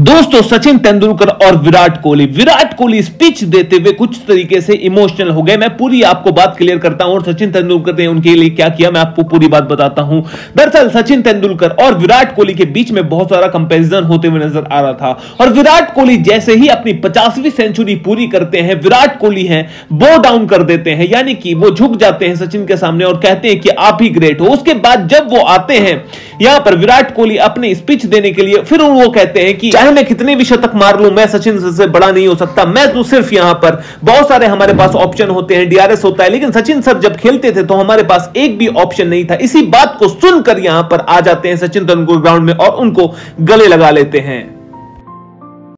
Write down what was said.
दोस्तों, सचिन तेंदुलकर और विराट कोहली। विराट कोहली स्पीच देते हुए कुछ तरीके से इमोशनल हो गए। मैं पूरी आपको बात क्लियर करता हूँ और सचिन तेंदुलकर ने उनके लिए क्या किया, मैं आपको पूरी बात बताता हूँ। दरअसल, सचिन तेंदुलकर और विराट कोहली के बीच में बहुत सारा कंपेरिजन होते हुए नज़र आ रहा था। और विराट कोहली जैसे ही अपनी पचासवीं सेंचुरी पूरी करते हैं, विराट कोहली है बो डाउन कर देते हैं, यानी कि वो झुक जाते हैं सचिन के सामने और कहते हैं कि आप ही ग्रेट हो। उसके बाद जब वो आते हैं, यहाँ पर विराट कोहली अपनी स्पीच देने के लिए, फिर वो कहते हैं कि चाहे मैं कितने भी शतक मार लू, मैं सचिन से बड़ा नहीं हो सकता। मैं तो सिर्फ़ यहाँ पर बहुत सारे हमारे पास ऑप्शन होते हैं डीआरएस होता है, लेकिन सचिन सर जब खेलते थे तो हमारे पास एक भी ऑप्शन नहीं था। इसी बात को सुनकर यहाँ पर आ जाते हैं सचिन तेंदुलकर ग्राउंड में और उनको गले लगा लेते हैं।